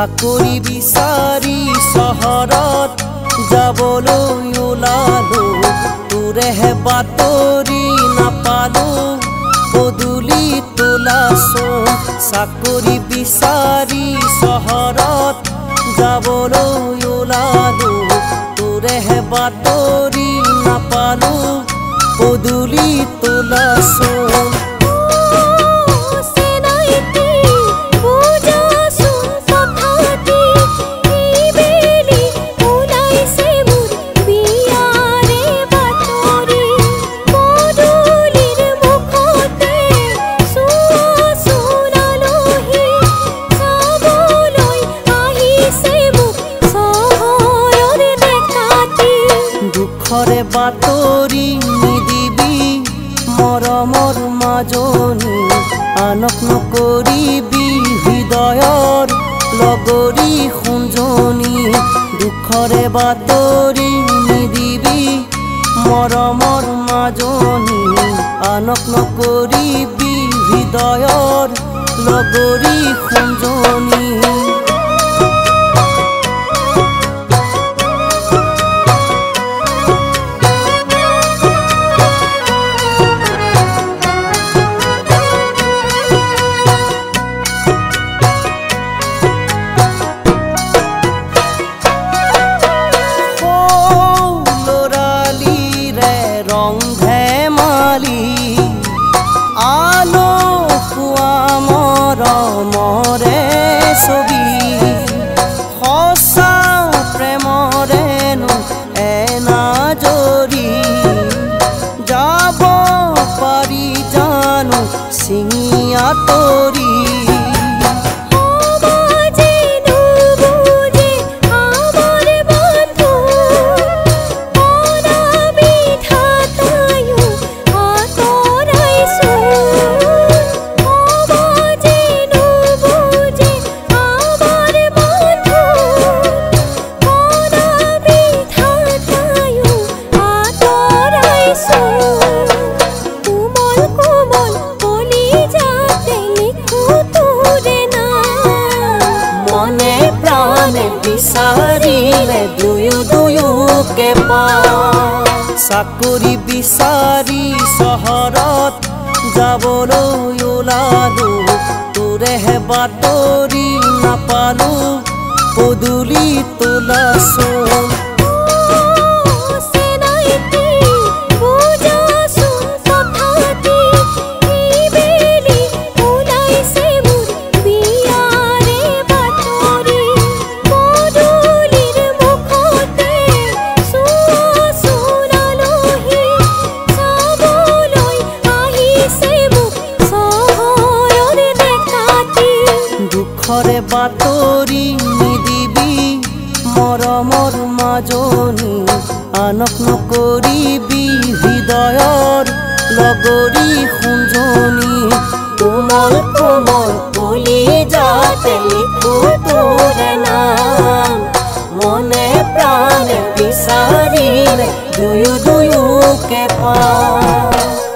চাকৰি বিচাৰি চহৰত যাবলৈ ওলালো। তোৰেহে বাতৰি নাপালো পদূলি তোলাচোন। চাকৰি বিচাৰি চহৰত যাবলৈ ওলালো তোৰেহে বাতৰি নাপালো পদূলি তোলাচোন। বাতৰি নিদিবি মৰমৰ মাজনী আনক নকৰিবি হৃদয়ৰ লগৰী সুঞ্জনী দুখৰে বাতৰি নিদিবি মৰমৰ মাজনী আনক নকৰিবি হৃদয়ৰ লগৰী সুঞ্জনী ৰং ধেমালি আলো খোৱা মৰমৰে ছবি সঁচা প্ৰেমৰেনো এনাজৰি যাব পাৰি জানো চিঙিয়া তৰি বিচাৰিলে দুয়ো দুয়োকে চাকৰি বিচাৰি চহৰত যাবলৈ ওলালো তোৰেহে বাতৰি নাপালো পদূলি তোলাচোন বাতৰি নিদিবি মৰমৰ মাজনী আনক নকৰিবি হৃদয়ৰ লগৰী সুঞ্জনী। কোমল কোমল পুলি যাতে লিখো নাম। মনে প্ৰাণে বিচাৰিলে দুয়ো দুয়োকে পাওঁ